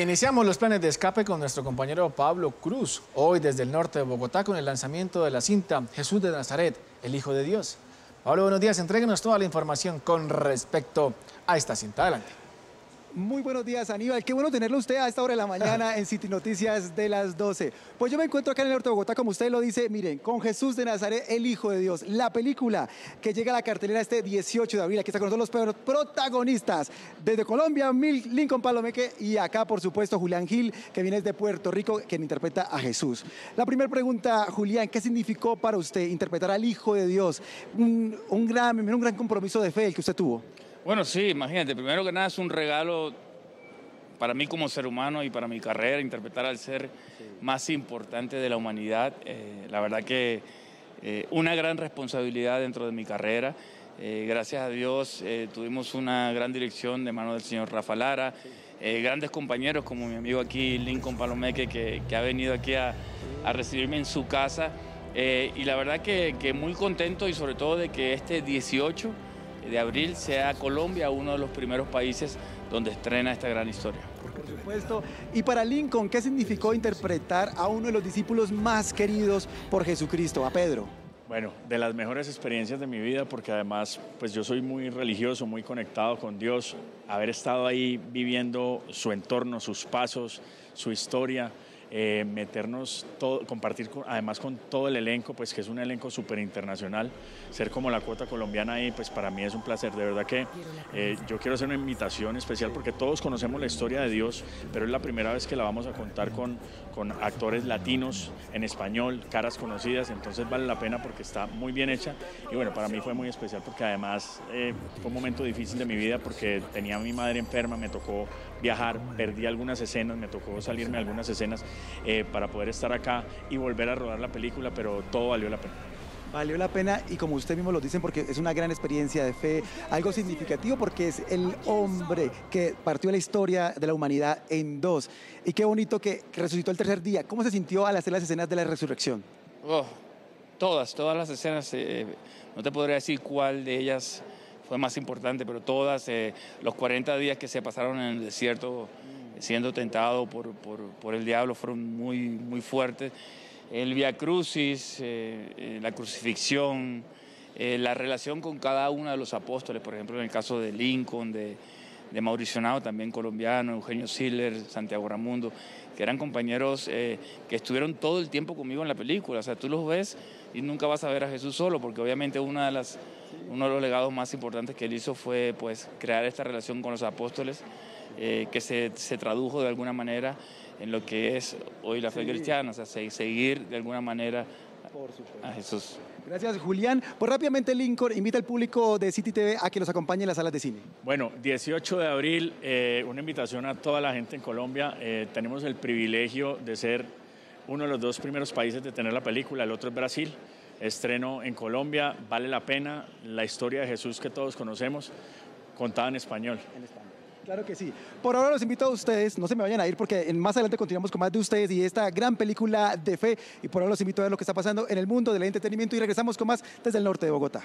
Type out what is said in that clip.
Iniciamos los planes de escape con nuestro compañero Pablo Cruz, hoy desde el norte de Bogotá con el lanzamiento de la cinta Jesús de Nazaret, el Hijo de Dios. Pablo, buenos días, entréguenos toda la información con respecto a esta cinta. Adelante. Muy buenos días, Aníbal. Qué bueno tenerlo usted a esta hora de la mañana en City Noticias de las 12. Pues yo me encuentro acá en el norte de Bogotá, como usted lo dice, miren, con Jesús de Nazaret, el Hijo de Dios. La película que llega a la cartelera este 18 de abril. Aquí está con nosotros los protagonistas. Desde Colombia, Lincoln Palomeque y acá, por supuesto, Julián Gil, que viene desde Puerto Rico, quien interpreta a Jesús. La primera pregunta, Julián, ¿qué significó para usted interpretar al Hijo de Dios? Un, gran, un gran compromiso de fe el que usted tuvo. Bueno, sí, imagínate, primero que nada es un regalo para mí como ser humano y para mi carrera, interpretar al ser más importante de la humanidad. Eh, la verdad que eh, una gran responsabilidad dentro de mi carrera. Eh, gracias a Dios tuvimos una gran dirección de mano del señor Rafa Lara, grandes compañeros como mi amigo aquí Lincoln Palomeque que, que ha venido aquí a, a, recibirme en su casa. y la verdad que, que muy contento y sobre todo de que este 18 de abril sea Colombia uno de los primeros países donde estrena esta gran historia. Por supuesto. Y para Lincoln, ¿qué significó interpretar a uno de los discípulos más queridos por Jesucristo, a Pedro? Bueno, de las mejores experiencias de mi vida, porque además, pues yo soy muy religioso, muy conectado con Dios. Haber estado ahí viviendo su entorno, sus pasos, su historia, eh, meternos, todo, compartir además con todo el elenco, pues que es un elenco súper internacional, ser como la cuota colombiana ahí, pues para mí es un placer, de verdad que eh, yo quiero hacer una invitación especial porque todos conocemos la historia de Dios, pero es la primera vez que la vamos a contar con, con actores latinos en español, caras conocidas, entonces vale la pena porque está muy bien hecha. Y bueno, para mí fue muy especial porque además eh, fue un momento difícil de mi vida porque tenía a mi madre enferma, me tocó viajar, perdí algunas escenas, me tocó salirme algunas escenas eh, para poder estar acá y volver a rodar la película, pero todo valió la pena. Valió la pena y como usted mismo lo dicen, porque es una gran experiencia de fe, algo significativo porque es el hombre que partió la historia de la humanidad en dos. Y qué bonito que, resucitó el tercer día. ¿Cómo se sintió al hacer las escenas de la resurrección? Oh, todas, todas las escenas. Eh, no te podría decir cuál de ellas fue más importante, pero todas, eh, los 40 días que se pasaron en el desierto siendo tentado por, por, el diablo fueron muy, muy fuertes. El Via Crucis, eh, eh, la crucifixión, la relación con cada uno de los apóstoles, por ejemplo, en el caso de Lincoln, de, de Mauricio Nao, también colombiano, Eugenio Siller, Santiago Ramundo, que eran compañeros que estuvieron todo el tiempo conmigo en la película. O sea, tú los ves y nunca vas a ver a Jesús solo, porque obviamente una de las uno de los legados más importantes que él hizo fue pues, crear esta relación con los apóstoles, eh, que se, tradujo de alguna manera en lo que es hoy la fe cristiana, o sea, seguir de alguna manera a Jesús. Gracias, Julián. Pues rápidamente, Lincoln, invita al público de City TV a que los acompañe en las salas de cine. Bueno, 18 de abril, eh, una invitación a toda la gente en Colombia. Eh, tenemos el privilegio de ser uno de los dos primeros países de tener la película, el otro es Brasil estreno en Colombia, vale la pena, la historia de Jesús que todos conocemos, contada en español. En español. Claro que sí. Por ahora los invito a ustedes, no se me vayan a ir porque más adelante continuamos con más de ustedes y esta gran película de fe. Y por ahora los invito a ver lo que está pasando en el mundo del entretenimiento y regresamos con más desde el norte de Bogotá.